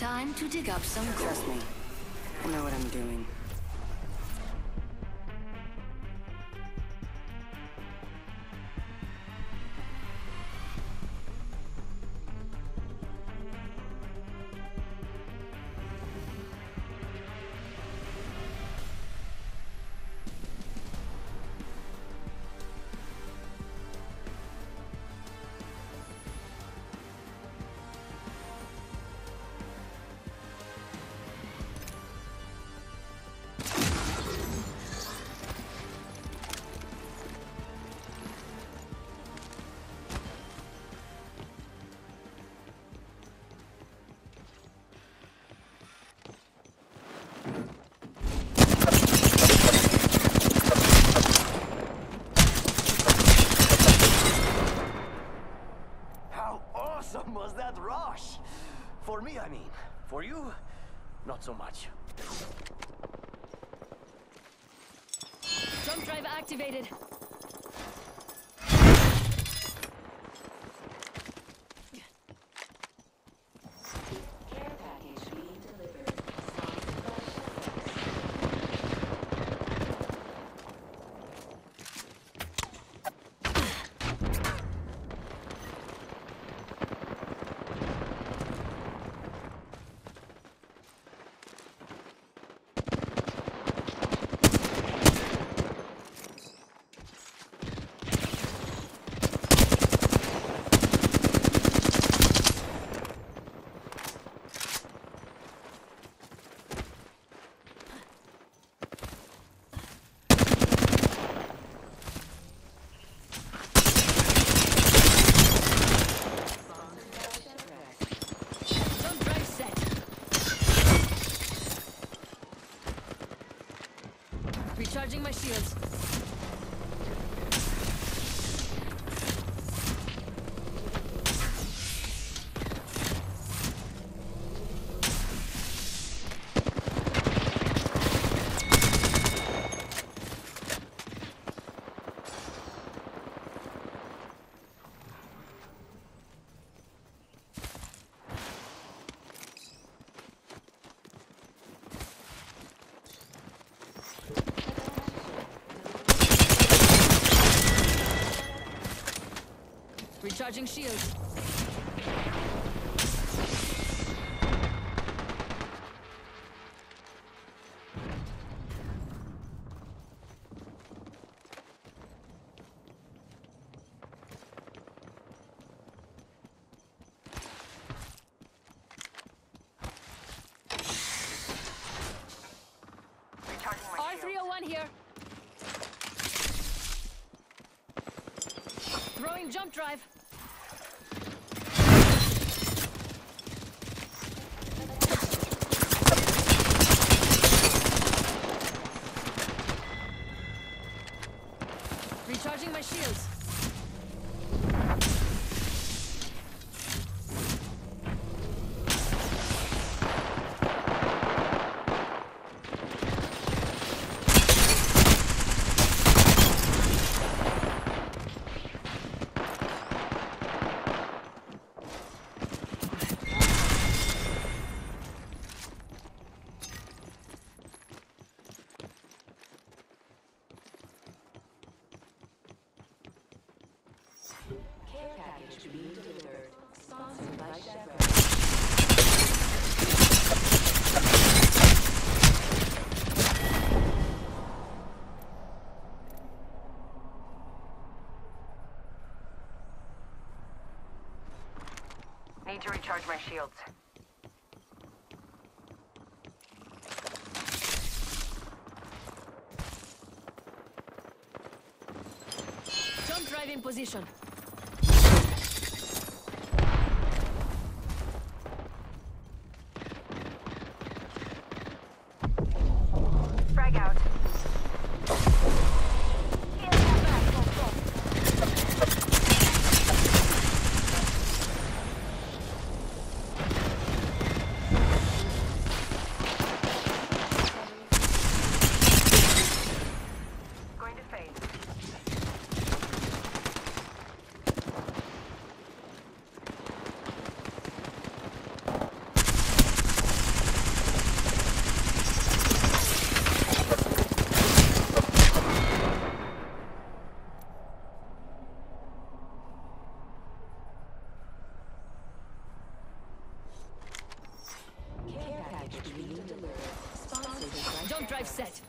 Time to dig up some. Trust me. I know what I'm doing. Not so much. Jump drive activated. Care package being delivered. Sponsored by Chevron. Sponsored by Chevron. Jump drive set. Recharging my shields. Recharging shields. R301 here. Throwing jump drive. Recharging my shields. Care package being delivered. Sponsored by Chevron. Need to recharge my shields. Jump drive in position. Drive set.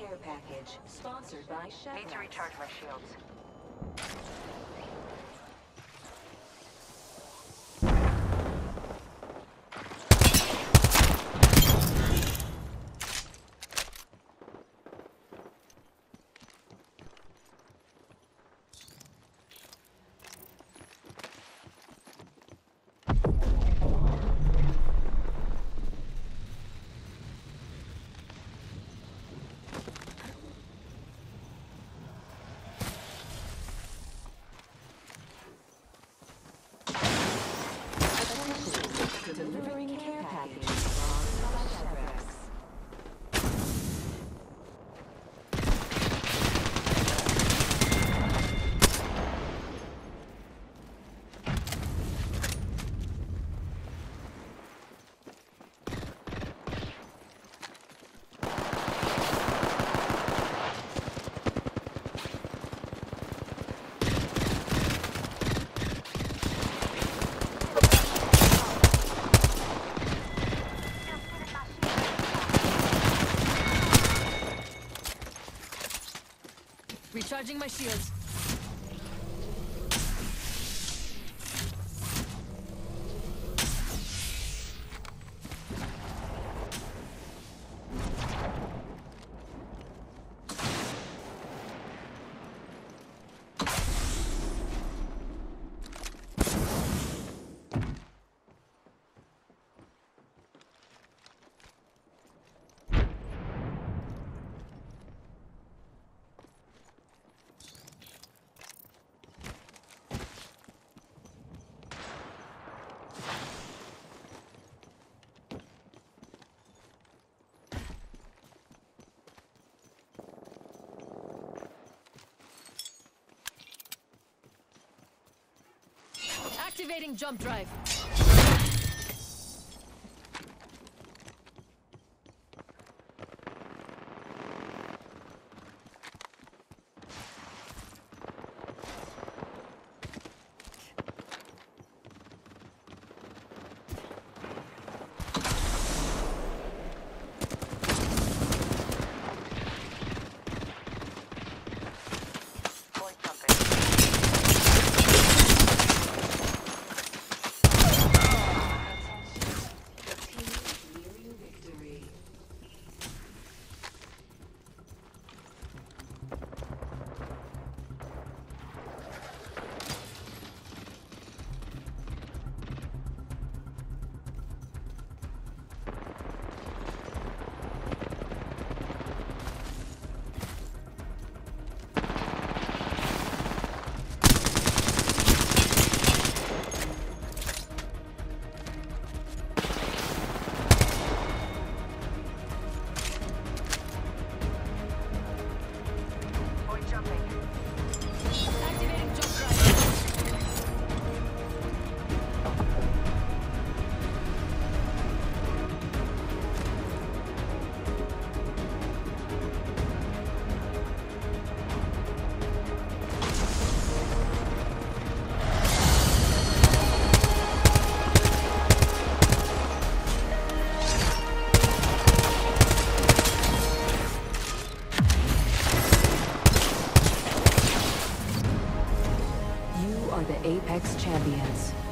Care package. Sponsored by Chevron. Need to recharge my shields. Activating jump drive. Apex Champions.